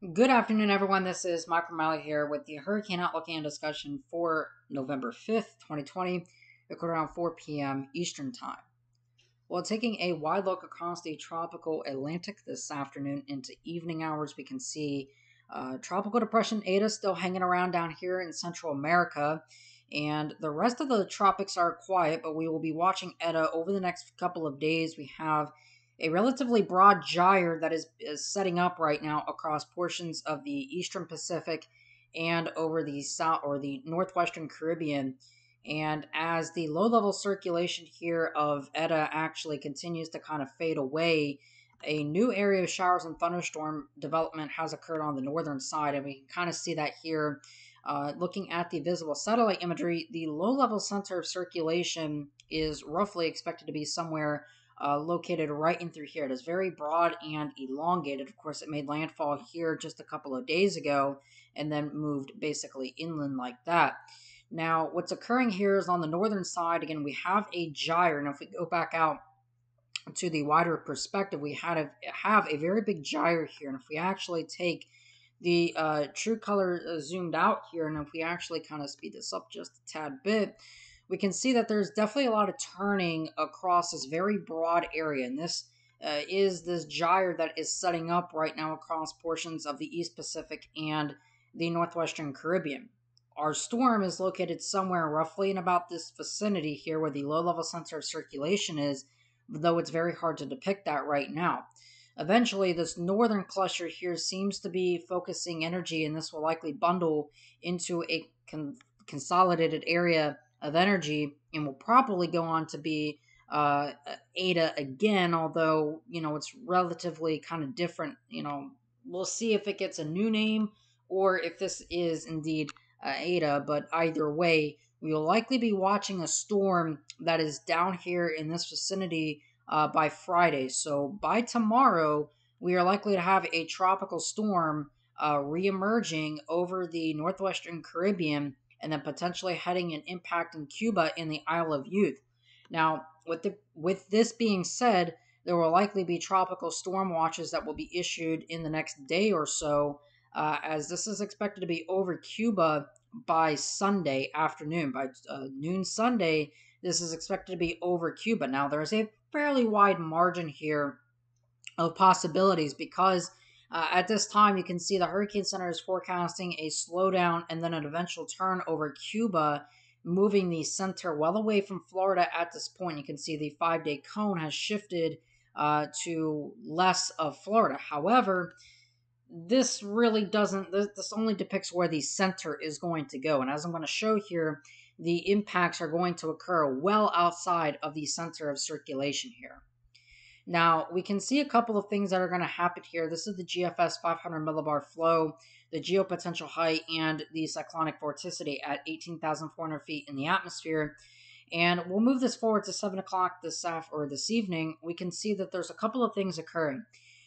Good afternoon, everyone. This is Mike Remaley here with the Hurricane Outlook and discussion for November 5th, 2020, occurred around 4 p.m. Eastern Time. Well, taking a wide look across the tropical Atlantic this afternoon into evening hours, we can see uh, Tropical Depression Eta still hanging around down here in Central America. And the rest of the tropics are quiet, but we will be watching Eta over the next couple of days. We have a relatively broad gyre that is, is setting up right now across portions of the eastern Pacific and over the south or the northwestern Caribbean. And as the low level circulation here of Eta actually continues to kind of fade away, a new area of showers and thunderstorm development has occurred on the northern side. And we can kind of see that here. Uh, looking at the visible satellite imagery, the low level center of circulation is roughly expected to be somewhere uh, located right in through here. It is very broad and elongated. Of course, it made landfall here just a couple of days ago and then moved basically inland like that. Now, what's occurring here is on the northern side, again, we have a gyre. And if we go back out to the wider perspective, we had a, have a very big gyre here. And if we actually take the uh, true color uh, zoomed out here, and if we actually kind of speed this up just a tad bit, we can see that there's definitely a lot of turning across this very broad area. And this uh, is this gyre that is setting up right now across portions of the East Pacific and the Northwestern Caribbean. Our storm is located somewhere roughly in about this vicinity here where the low level center of circulation is, though it's very hard to depict that right now. Eventually, this northern cluster here seems to be focusing energy, and this will likely bundle into a con- consolidated area of energy and will probably go on to be uh, Eta again, although, you know, it's relatively kind of different. You know, we'll see if it gets a new name or if this is indeed uh, Eta, but either way, we will likely be watching a storm that is down here in this vicinity uh, by Friday. So by tomorrow, we are likely to have a tropical storm uh, reemerging over the northwestern Caribbean and then potentially heading an impact in Cuba in the Isle of Youth. Now, with the with this being said, there will likely be tropical storm watches that will be issued in the next day or so, uh, as this is expected to be over Cuba by Sunday afternoon. By uh, noon Sunday, this is expected to be over Cuba. Now, there's a fairly wide margin here of possibilities because uh, at this time, you can see the Hurricane Center is forecasting a slowdown and then an eventual turn over Cuba, moving the center well away from Florida at this point. You can see the five day cone has shifted uh, to less of Florida. However, this really doesn't, this, this only depicts where the center is going to go. And as I'm going to show here, the impacts are going to occur well outside of the center of circulation here. Now, we can see a couple of things that are going to happen here. This is the GFS 500 millibar flow, the geopotential height, and the cyclonic vorticity at 18,400 feet in the atmosphere. And we'll move this forward to 7 o'clock this or this evening. We can see that there's a couple of things occurring.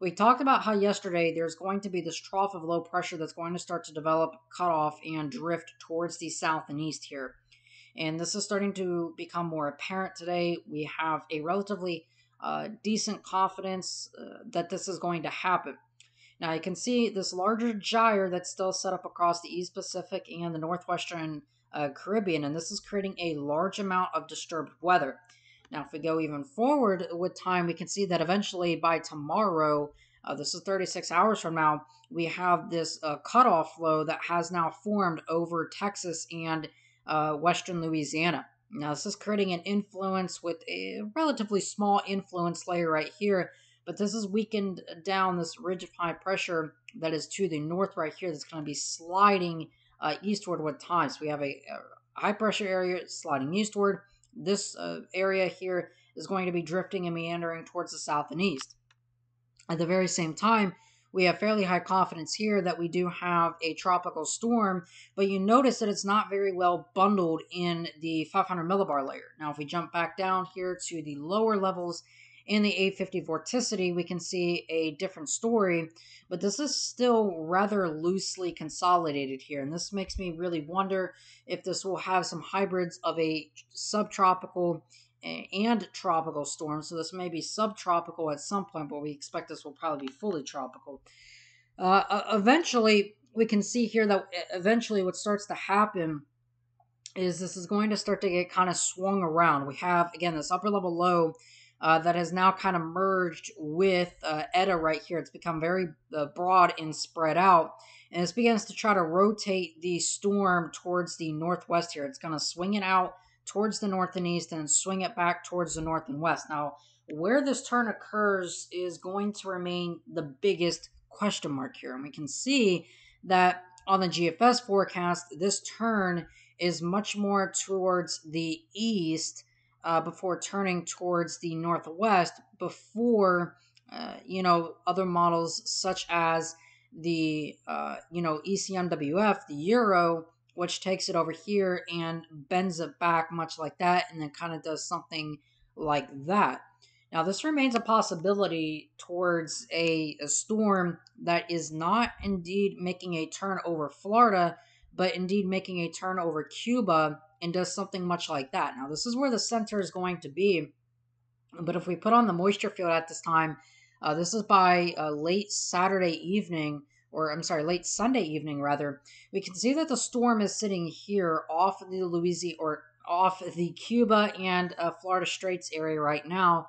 We talked about how yesterday there's going to be this trough of low pressure that's going to start to develop, cut off, and drift towards the south and east here. And this is starting to become more apparent today. We have a relatively uh, decent confidence uh, that this is going to happen. Now you can see this larger gyre that's still set up across the East Pacific and the Northwestern uh, Caribbean, and this is creating a large amount of disturbed weather. Now, if we go even forward with time, we can see that eventually by tomorrow, uh, this is 36 hours from now, we have this uh, cutoff flow that has now formed over Texas and uh, western Louisiana. Now, this is creating an influence with a relatively small influence layer right here, but this is weakened down this ridge of high pressure that is to the north right here that's going to be sliding uh, eastward with time. So we have a, a, high pressure area sliding eastward. This uh, area here is going to be drifting and meandering towards the south and east. At the very same time, we have fairly high confidence here that we do have a tropical storm, but you notice that it's not very well bundled in the 500 millibar layer. Now, if we jump back down here to the lower levels in the 850 vorticity, we can see a different story, but this is still rather loosely consolidated here. And this makes me really wonder if this will have some hybrids of a subtropical and tropical storms. So this may be subtropical at some point, but we expect this will probably be fully tropical. Uh, eventually, we can see here that eventually what starts to happen is this is going to start to get kind of swung around. We have, again, this upper level low uh, that has now kind of merged with uh, Eta right here. It's become very uh, broad and spread out. And this begins to try to rotate the storm towards the northwest here. It's going to swing it out towards the north and east and swing it back towards the north and west. Now, where this turn occurs is going to remain the biggest question mark here. And we can see that on the GFS forecast, this turn is much more towards the east uh, before turning towards the northwest before, uh, you know, other models such as the, uh, you know, ECMWF, the Euro, which takes it over here and bends it back much like that and then kind of does something like that. Now, this remains a possibility towards a, a, storm that is not indeed making a turn over Florida, but indeed making a turn over Cuba and does something much like that. Now, this is where the center is going to be. But if we put on the moisture field at this time, uh, this is by uh, late Saturday evening, or I'm sorry, late Sunday evening rather. We can see that the storm is sitting here off the Louisiana or off the Cuba and uh, Florida Straits area right now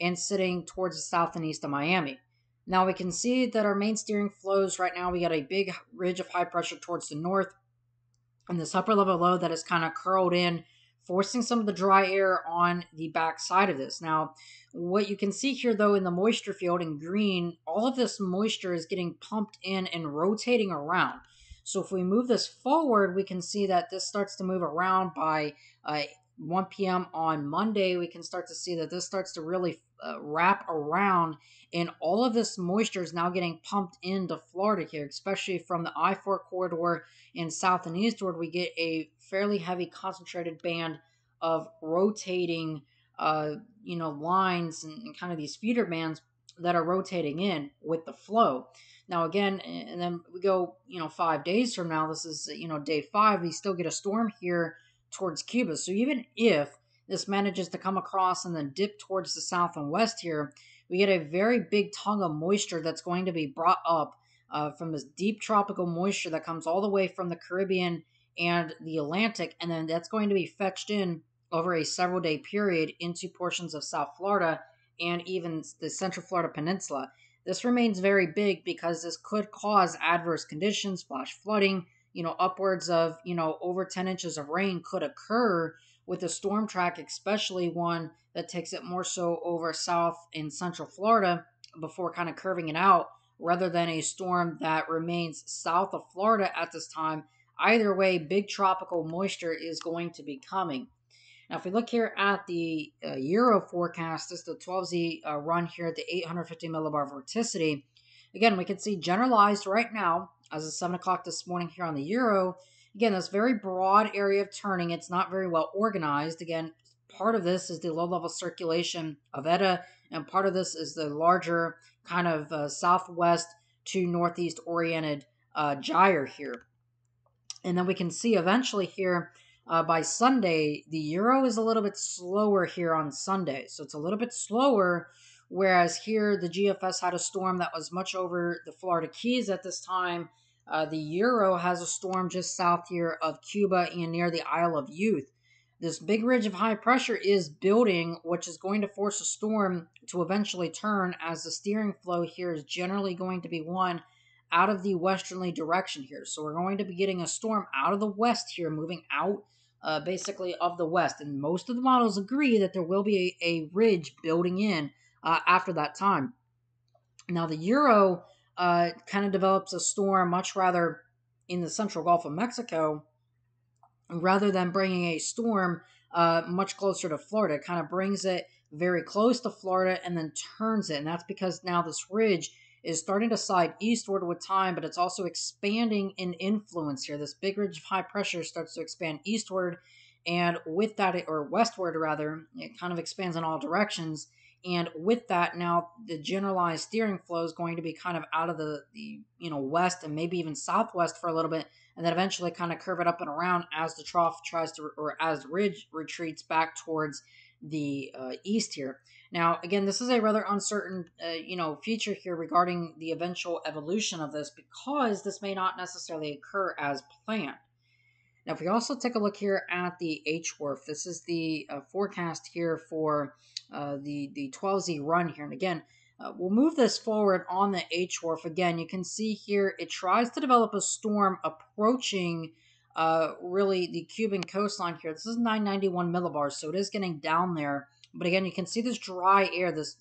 and sitting towards the south and east of Miami. Now we can see that our main steering flows right now. We got a big ridge of high pressure towards the north and this upper level low that is kind of curled in, forcing some of the dry air on the back side of this. Now, what you can see here though in the moisture field in green, all of this moisture is getting pumped in and rotating around. So if we move this forward, we can see that this starts to move around by uh, 1 p.m. on Monday. We can start to see that this starts to really uh, wrap around, and all of this moisture is now getting pumped into Florida here, especially from the I 4 corridor in south and eastward. We get a fairly heavy concentrated band of rotating, uh, you know, lines and, and kind of these feeder bands that are rotating in with the flow. Now again, and then we go, you know, five days from now. This is you know day five. We still get a storm here towards Cuba. So even if this manages to come across and then dip towards the south and west here, we get a very big tongue of moisture that's going to be brought up uh, from this deep tropical moisture that comes all the way from the Caribbean and the Atlantic, and then that's going to be fetched in over a several day period into portions of South Florida and even the Central Florida Peninsula. This remains very big because this could cause adverse conditions, flash flooding, you know, upwards of, you know, over 10 inches of rain could occur with a storm track, especially one that takes it more so over south in central Florida before kind of curving it out, rather than a storm that remains south of Florida at this time. Either way, big tropical moisture is going to be coming. Now, if we look here at the uh, Euro forecast, this is the 12Z uh, run here at the 850 millibar vorticity. Again, we can see generalized right now as of 7 o'clock this morning here on the Euro. Again, this very broad area of turning. It's not very well organized. Again, part of this is the low level circulation of Eta, and part of this is the larger kind of uh, southwest to northeast oriented uh, gyre here. And then we can see eventually here uh, by Sunday, the euro is a little bit slower here on Sunday. So it's a little bit slower Whereas here, the GFS had a storm that was much over the Florida Keys at this time. Uh, the Euro has a storm just south here of Cuba and near the Isle of Youth. This big ridge of high pressure is building, which is going to force a storm to eventually turn, as the steering flow here is generally going to be one out of the westerly direction here. So we're going to be getting a storm out of the west here, moving out uh, basically of the west. And most of the models agree that there will be a, a ridge building in uh, after that time. Now, the Euro uh, kind of develops a storm much rather in the central Gulf of Mexico rather than bringing a storm uh, much closer to Florida. It kind of brings it very close to Florida and then turns it. And that's because now this ridge is starting to slide eastward with time, but it's also expanding in influence here. This big ridge of high pressure starts to expand eastward. And with that, or westward rather, it kind of expands in all directions. And with that, now the generalized steering flow is going to be kind of out of the, the you know west and maybe even southwest for a little bit, and then eventually kind of curve it up and around as the trough tries to or as the ridge retreats back towards the uh, east here. Now, again, this is a rather uncertain, uh, you know, feature here regarding the eventual evolution of this because this may not necessarily occur as planned. Now, if we also take a look here at the HWRF, this is the uh, forecast here for uh, the, the 12Z run here. And again, uh, we'll move this forward on the HWRF. Again, you can see here it tries to develop a storm approaching uh, really the Cuban coastline here. This is 991 millibars, so it is getting down there. But again, you can see this dry air, this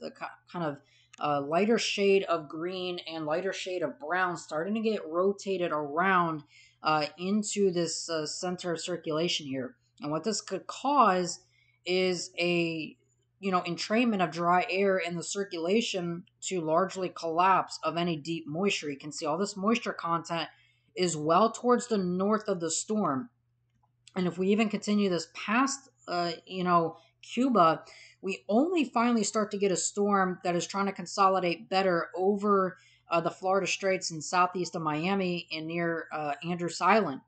kind of uh, lighter shade of green and lighter shade of brown starting to get rotated around uh, into this uh, center of circulation here. And what this could cause is a you know entrainment of dry air in the circulation to largely collapse of any deep moisture. You can see all this moisture content is well towards the north of the storm. And if we even continue this past, uh, you know, Cuba, we only finally start to get a storm that is trying to consolidate better over uh, the Florida Straits and southeast of Miami and near uh, Andros Island.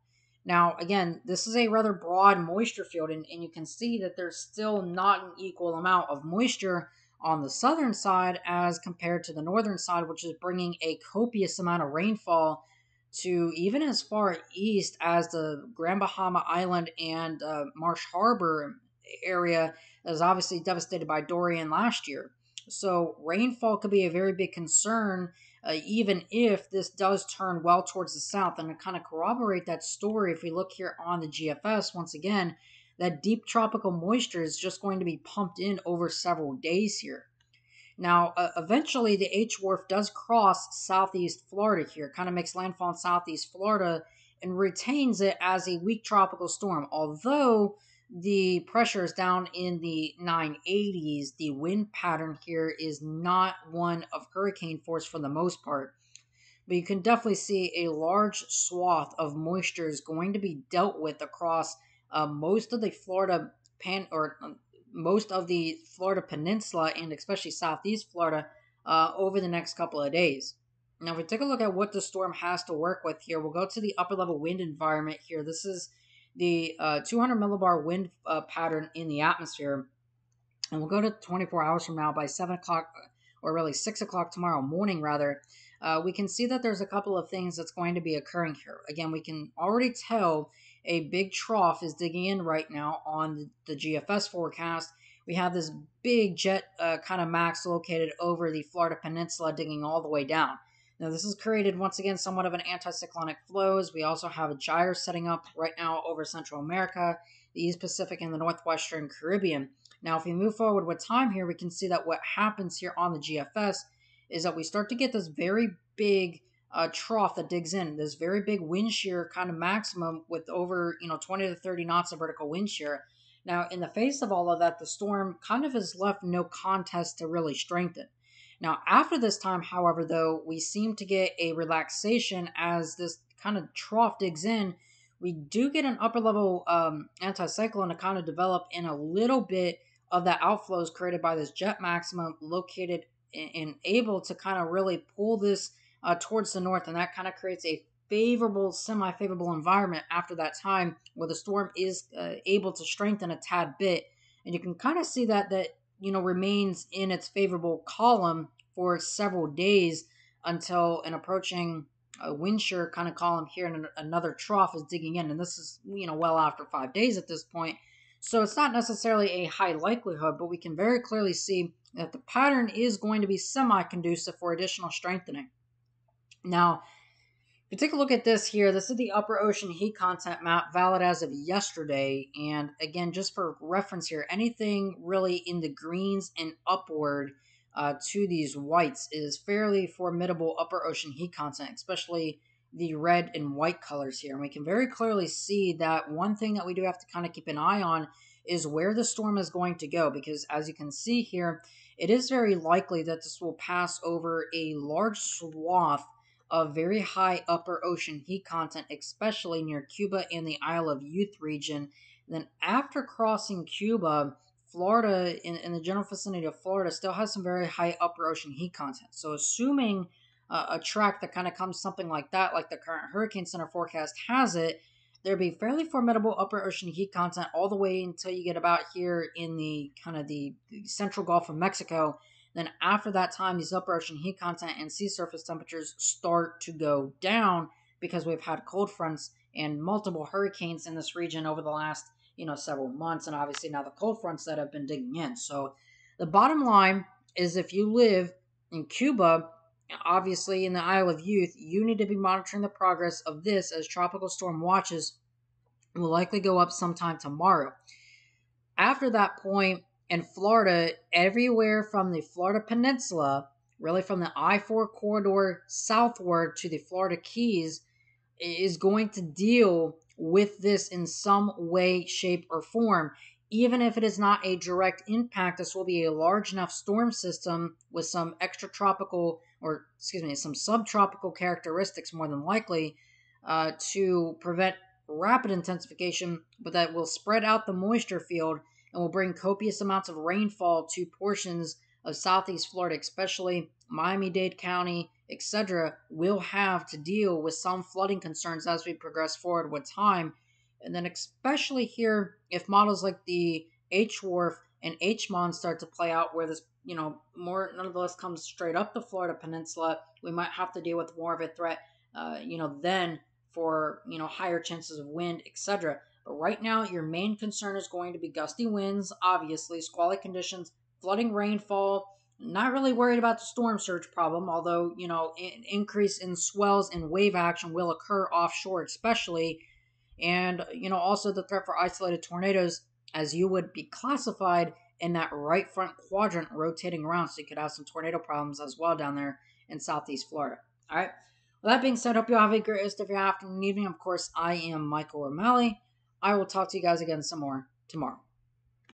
Now, again, this is a rather broad moisture field, and, and you can see that there's still not an equal amount of moisture on the southern side as compared to the northern side, which is bringing a copious amount of rainfall to even as far east as the Grand Bahama Island and uh, Marsh Harbor area was obviously devastated by Dorian last year. So rainfall could be a very big concern, uh, even if this does turn well towards the south. And to kind of corroborate that story, if we look here on the GFS once again, that deep tropical moisture is just going to be pumped in over several days here. Now, uh, eventually, the HWRF does cross southeast Florida here, kind of makes landfall in southeast Florida, and retains it as a weak tropical storm. Although the pressure is down in the 980s. The wind pattern here is not one of hurricane force for the most part. But you can definitely see a large swath of moisture is going to be dealt with across uh, most of the Florida pan or um, most of the Florida peninsula and especially southeast Florida uh, over the next couple of days. Now, if we take a look at what the storm has to work with here, we'll go to the upper level wind environment here. This is the uh, 200 millibar wind uh, pattern in the atmosphere. And we'll go to 24 hours from now by 7 o'clock, or really 6 o'clock tomorrow morning, rather. Uh, we can see that there's a couple of things that's going to be occurring here. Again, we can already tell a big trough is digging in right now on the, GFS forecast. We have this big jet uh, kind of max located over the Florida Peninsula, digging all the way down. Now, this has created once again somewhat of an anticyclonic flows. We also have a gyre setting up right now over Central America, the East Pacific, and the Northwestern Caribbean. Now, if we move forward with time here, we can see that what happens here on the GFS is that we start to get this very big uh, trough that digs in, this very big wind shear kind of maximum with over you know 20 to 30 knots of vertical wind shear. Now, in the face of all of that, the storm kind of has left no contest to really strengthen. Now, after this time, however, though, we seem to get a relaxation as this kind of trough digs in. We do get an upper level um, anticyclone to kind of develop in a little bit of the outflows created by this jet maximum located and able to kind of really pull this uh, towards the north. And that kind of creates a favorable, semi favorable environment after that time where the storm is uh, able to strengthen a tad bit. And you can kind of see that that you know, remains in its favorable column for several days until an approaching uh, wind shear kind of column here and another trough is digging in. And this is, you know, well after five days at this point. So it's not necessarily a high likelihood, but we can very clearly see that the pattern is going to be semi conducive for additional strengthening. Now, if you take a look at this here, this is the upper ocean heat content map valid as of yesterday. And again, just for reference here, anything really in the greens and upward uh, to these whites is fairly formidable upper ocean heat content, especially the red and white colors here. And we can very clearly see that one thing that we do have to kind of keep an eye on is where the storm is going to go because as you can see here, it is very likely that this will pass over a large swath of very high upper ocean heat content, especially near Cuba and the Isle of Youth region. And then after crossing Cuba, Florida, in, in the general vicinity of Florida, still has some very high upper ocean heat content. So, assuming uh, a track that kind of comes something like that, like the current Hurricane Center forecast has it, there'd be fairly formidable upper ocean heat content all the way until you get about here in the kind of the, the central Gulf of Mexico. Then after that time, these upper ocean heat content and sea surface temperatures start to go down because we've had cold fronts and multiple hurricanes in this region over the last you know several months, and obviously now the cold fronts that have been digging in. So the bottom line is, if you live in Cuba, obviously in the Isle of Youth, you need to be monitoring the progress of this as tropical storm watches will likely go up sometime tomorrow. After that point, in Florida, everywhere from the Florida Peninsula, really from the I 4 corridor southward to the Florida Keys, is going to deal with this in some way, shape, or form. Even if it is not a direct impact, this will be a large enough storm system with some extratropical, or excuse me, some subtropical characteristics more than likely uh, to prevent rapid intensification, but that will spread out the moisture field and will bring copious amounts of rainfall to portions of southeast Florida, especially Miami Dade County, etc., will have to deal with some flooding concerns as we progress forward with time. And then, especially here, if models like the HWRF and HMON start to play out, where this, you know, more nonetheless comes straight up the Florida Peninsula, we might have to deal with more of a threat, uh, you know, then for, you know, higher chances of wind, etc. But right now, your main concern is going to be gusty winds, obviously, squally conditions, flooding rainfall, not really worried about the storm surge problem, although, you know, an increase in swells and wave action will occur offshore, especially. And, you know, also the threat for isolated tornadoes, as you would be classified in that right front quadrant rotating around. So you could have some tornado problems as well down there in southeast Florida. All right. Well, that being said, hope you all have a great rest of your afternoon and evening. Of course, I am Mike Remaley. I will talk to you guys again some more tomorrow.